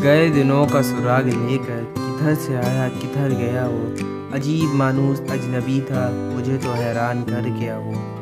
गए दिनों का सुराग लेकर किधर से आया, किधर गया वो? अजीब मानूस अजनबी था, मुझे तो हैरान कर गया वो।